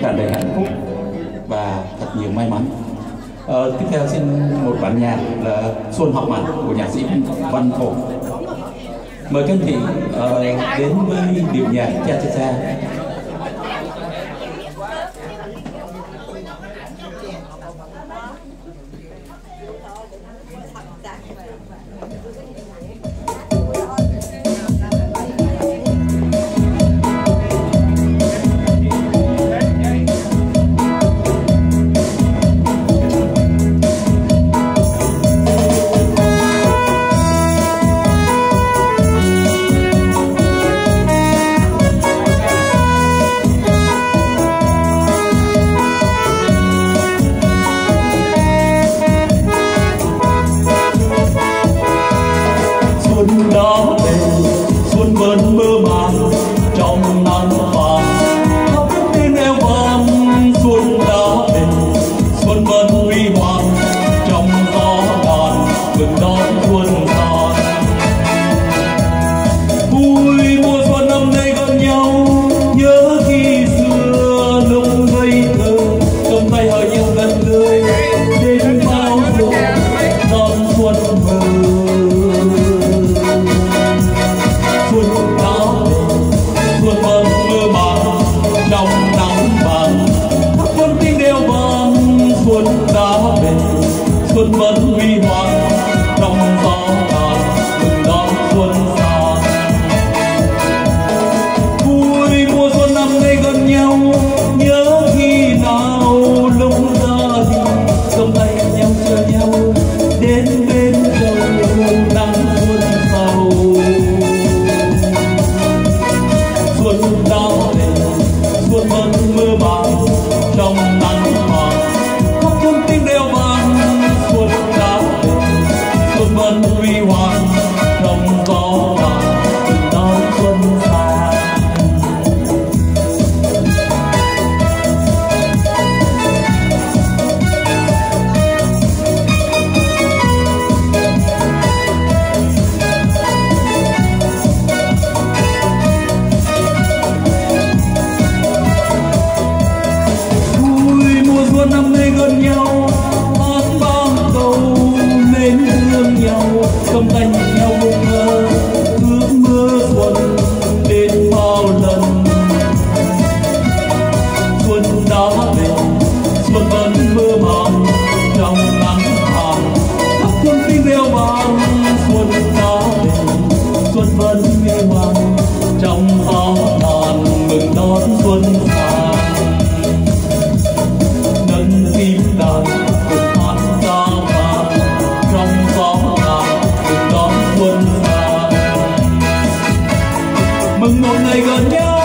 tràn đầy hạnh phúc và thật nhiều may mắn. À, tiếp theo xin một bản nhạc là xuân học mặt của nhạc sĩ văn phổ. Mời các anh chị uh, đến với điệu nhạc cha cha cha. on hoa đông phong One. xuân hoa nâng tim đàn cùng hát ca vàng trong gió vàng cùng đón xuân vàng mừng một ngày gần nhau